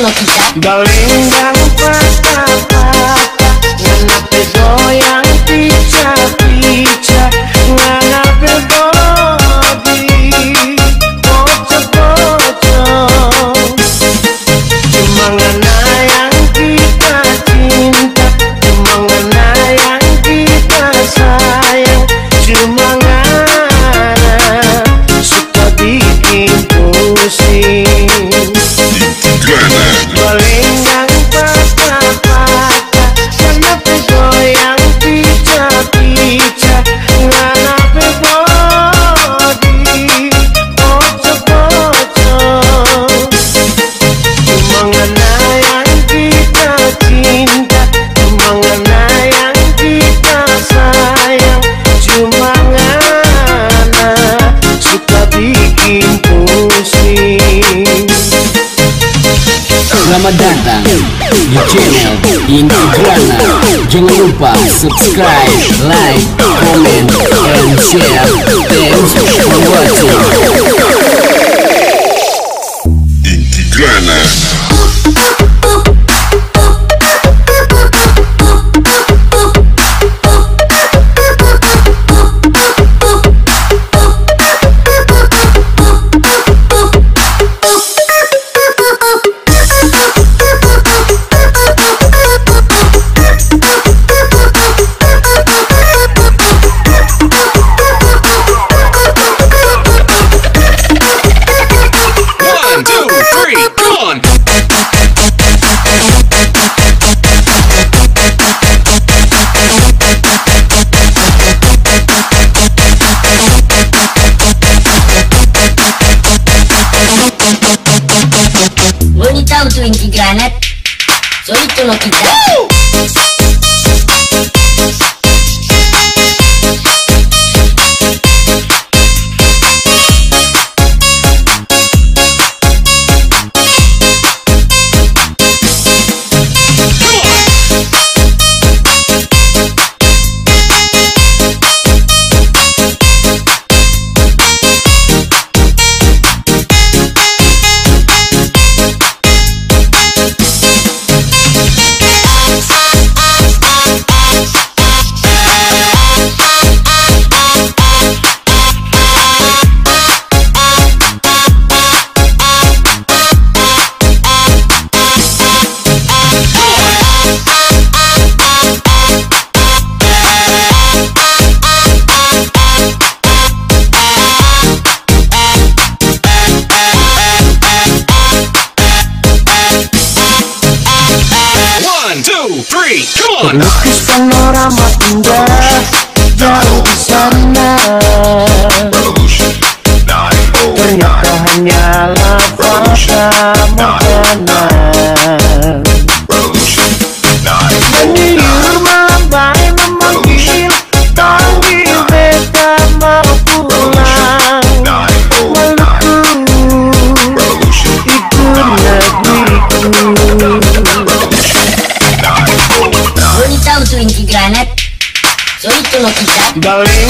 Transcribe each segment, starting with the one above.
So itu lo kita. Channel Ingky Granat. Jangan lupa subscribe, like, comment, and share. Thanks for watching. Tahu tuh Ingky Granat? So itu lo kita. Lukis panorama indah jauh di sana Ternyata hanyalah fata lo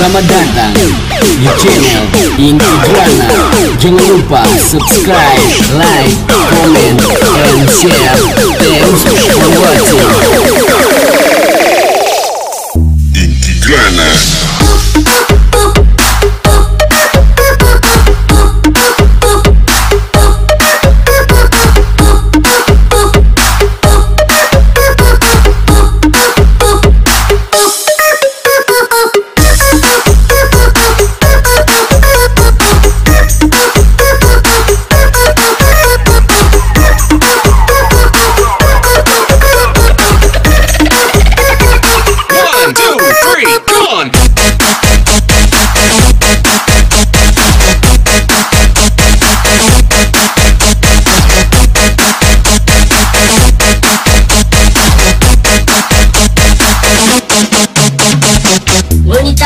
Selamat datang di channel Ingky Granat Jangan lupa subscribe, like, comment, and share. Thanks for watching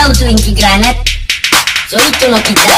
Mau tahu tuh Ingky Granat? So itu no kita.